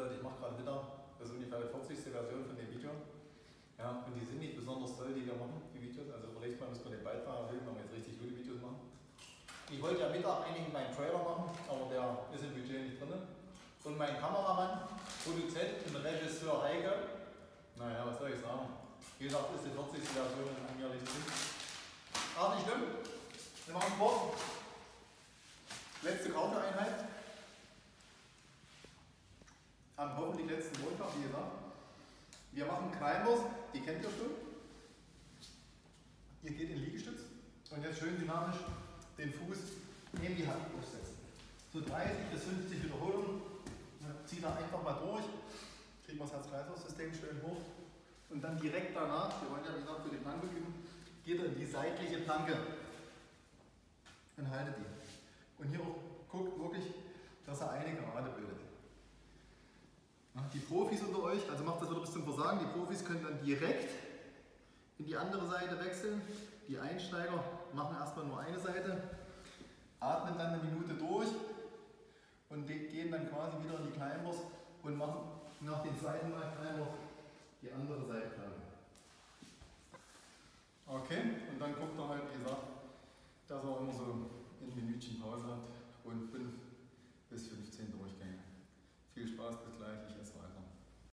Leute, ich mache gerade wieder, das ist ungefähr die 40. Version von dem Video. Ja, und die sind nicht besonders toll, die wir machen, die Videos. Also überlegt mal, müssen wir den Beitrag erhöhen, wenn wir jetzt richtig gute Videos machen. Ich wollte ja Mittag eigentlich meinen Trailer machen, aber der ist im Budget nicht drin. Und mein Kameramann, Produzent und Regisseur Heike, naja, was soll ich sagen? Wie gesagt, ist die 40. Version in einem Jahr nicht drin. Aber nicht schlimm. Wir machen Sport. Letzte Counter-Einheit. Am hoffentlich letzten Montag, wie gesagt. Wir machen Climbers, die kennt ihr schon. Ihr geht in Liegestütz und jetzt schön dynamisch den Fuß neben die Hand aufsetzen. So 30 bis 50 Wiederholungen. Zieht da einfach mal durch. Kriegen wir das Herz-Kreislauf-System schön hoch. Und dann direkt danach, wir wollen ja wie gesagt für die Planke üben, geht er in die seitliche Planke und haltet die. Und hier auch guckt wirklich, dass er eine Gerade bildet. Die Profis unter euch, also macht das wieder bis zum Versagen, die Profis können dann direkt in die andere Seite wechseln. Die Einsteiger machen erstmal nur eine Seite, atmen dann eine Minute durch und gehen dann quasi wieder in die Climbers und machen nach dem zweiten Mal Climber die andere Seite planken. Okay, und dann guckt er halt, wie gesagt,